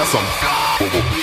That's some.